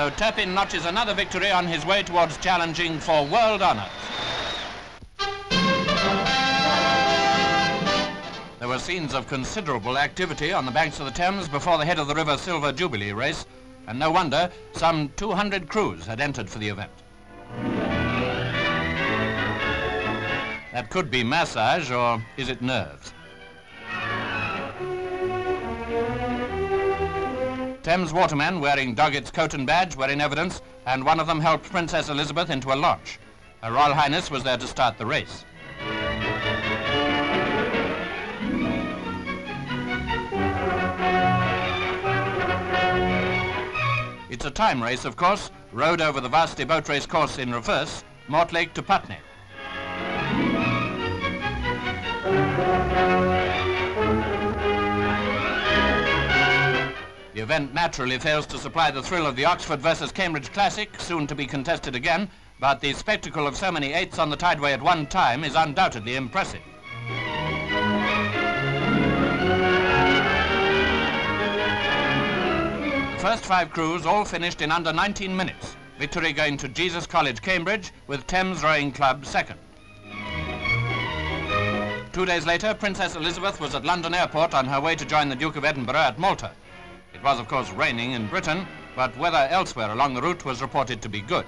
So Turpin notches another victory on his way towards challenging for world honours. There were scenes of considerable activity on the banks of the Thames before the head of the River Silver Jubilee race, and no wonder some 200 crews had entered for the event. That could be massage, or is it nerves? Thames watermen wearing Doggett's coat and badge were in evidence, and one of them helped Princess Elizabeth into a launch. Her Royal Highness was there to start the race. It's a time race, of course, rowed over the varsity boat race course in reverse, Mortlake to Putney. Event naturally fails to supply the thrill of the Oxford versus Cambridge Classic, soon to be contested again, but the spectacle of so many eights on the tideway at one time is undoubtedly impressive. The first five crews all finished in under 19 minutes, victory going to Jesus College, Cambridge, with Thames Rowing Club second. Two days later, Princess Elizabeth was at London Airport on her way to join the Duke of Edinburgh at Malta. It was, of course, raining in Britain, but weather elsewhere along the route was reported to be good.